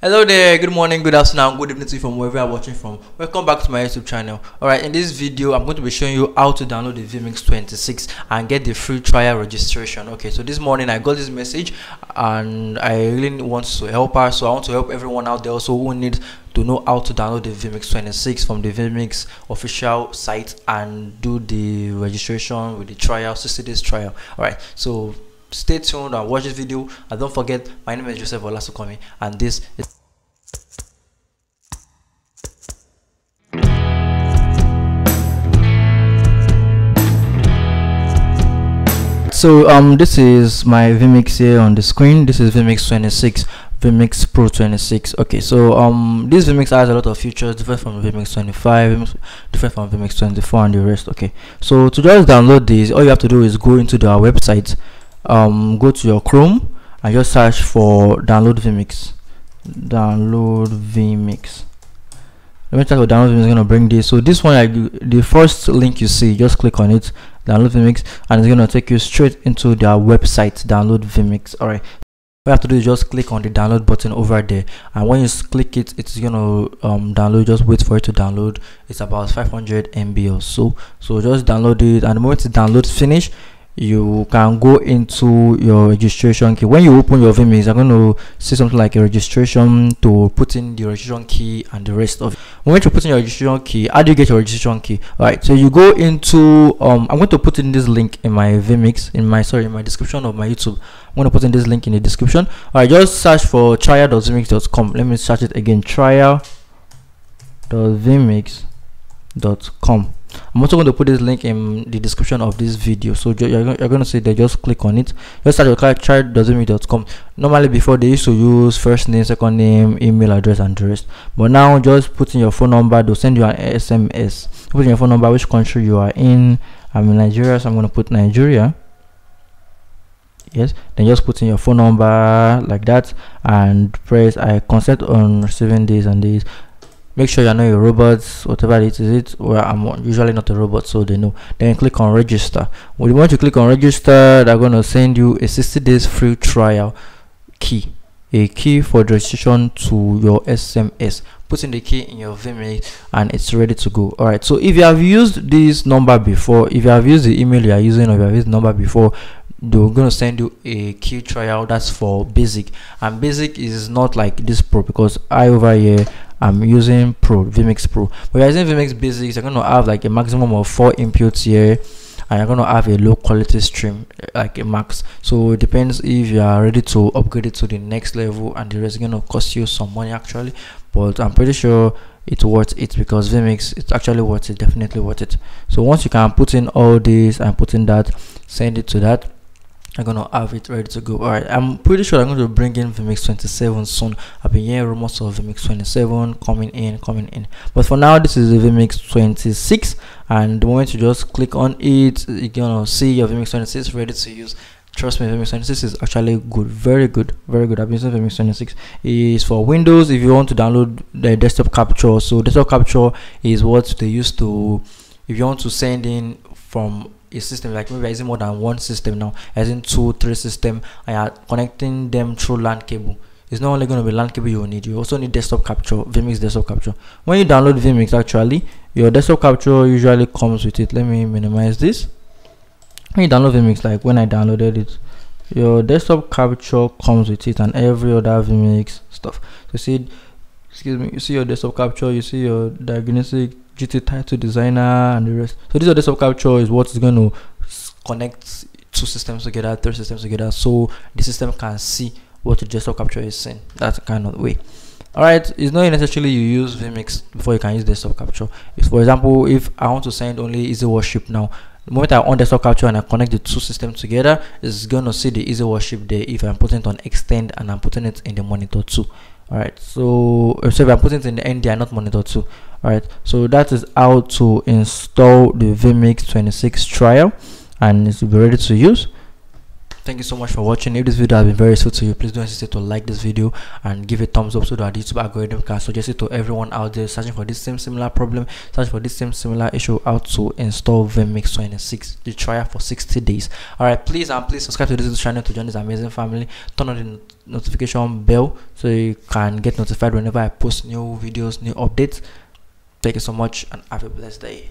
hello there good morning good afternoon good evening to you from wherever you're watching from. Welcome back to my youtube channel. All right in this video i'm going to be showing you how to download the vmix 26 and get the free trial registration. Okay so this morning i got this message and i really want to help her so i want to help everyone out there also who needs to know how to download the vmix 26 from the vmix official site and do the registration with the trial 60 days trial. All right so stay tuned and watch this video. And don't forget my name is joseph olasukomi and this is so um this is my vmix here on the screen. This is vmix 26 vmix pro 26 okay so um this vmix has a lot of features different from vmix 25 VMix, different from vmix 24 and the rest okay. So to just download this all you have to do is go into their website um go to your chrome and just search for download vmix. Download vmix. Let me tell you download vmix is going to bring this. So this one I, the first link you see just click on it download vmix and it's going to take you straight into their website download vmix. All right you have to do is just click on the download button over there and when you click it it's gonna um, download just wait for it to download. It's about 500 mb or so so just download it and the moment it downloads finish you can go into your registration key. When you open your vmix i'm going to see something like a registration to put in the registration key and the rest of it. When you put in your registration key how do you get your registration key? All right so you go into um i'm going to put in this link in my vmix in my sorry in my description of my youtube. I'm going to put in this link in the description. All right just search for trial.vmix.com let me search it again trial.vmix.com i'm also going to put this link in the description of this video. So you're, you're going to see that just click on it. Just start your child.com normally before they used to use first name second name email address and rest. But now just put in your phone number. They'll send you an sms put in your phone number which country you are in. I'm in nigeria so i'm going to put nigeria. Yes. Then just put in your phone number like that and press i consent on receiving this and this make sure you know your robots whatever it is it well i'm usually not a robot so they know. Then click on register. When you want to click on register they're going to send you a 60 days free trial key. A key for the registration to your sms put in the key in your vmix and it's ready to go. All right so if you have used this number before if you have used the email you are using or you have used number before they're going to send you a key trial that's for basic. And basic is not like this pro because i over here i'm using pro vmix pro. But using vmix basics you're going to have like a maximum of four inputs here and you're going to have a low quality stream like a max. So it depends if you are ready to upgrade it to the next level and the rest is going to cost you some money actually. But i'm pretty sure it's worth it because vmix it's actually worth it definitely worth it. So once you can put in all this and put in that send it to that I'm gonna have it ready to go. All right, I'm pretty sure I'm going to bring in VMix 27 soon. I've been hearing rumors of VMix 27 coming in, coming in. But for now, this is the VMix 26, and the moment you just click on it, you're gonna see your VMix 26 ready to use. Trust me, VMix 26 is actually good, very good, very good. I've been using VMix 26. is for Windows if you want to download the desktop capture. So desktop capture is what they use to if you want to send in from a system like maybe using more than one system now using two three system and you're connecting them through LAN cable. It's not only going to be LAN cable you need you also need desktop capture vmix desktop capture. When you download vmix actually your desktop capture usually comes with it. Let me minimize this. When you download vmix like when i downloaded it your desktop capture comes with it and every other vmix stuff. So see excuse me you see your desktop capture you see your diagnostic GT title designer and the rest. So this other capture is what is going to connect two systems together, three systems together, so the system can see what the desktop capture is saying. That kind of way. Alright, it's not necessarily you use vmix before you can use desktop capture. If for example, if I want to send only easy worship now, the moment I on desktop capture and I connect the two systems together, it's gonna see the easy worship there if I'm putting it on extend and I'm putting it in the monitor too all right so uh, if i'm putting it in the ndI not monitor too all right so that is how to install the vmix 26 trial and it will be ready to use thank you so much for watching. If this video has been very useful to you please don't hesitate to like this video and give a thumbs up so that youtube algorithm can suggest it to everyone out there searching for this same similar problem searching for this same similar issue how to install vmix 26 the trial for 60 days. All right please and please subscribe to this channel to join this amazing family. Turn on the notification bell so you can get notified whenever i post new videos new updates. Thank you so much and have a blessed day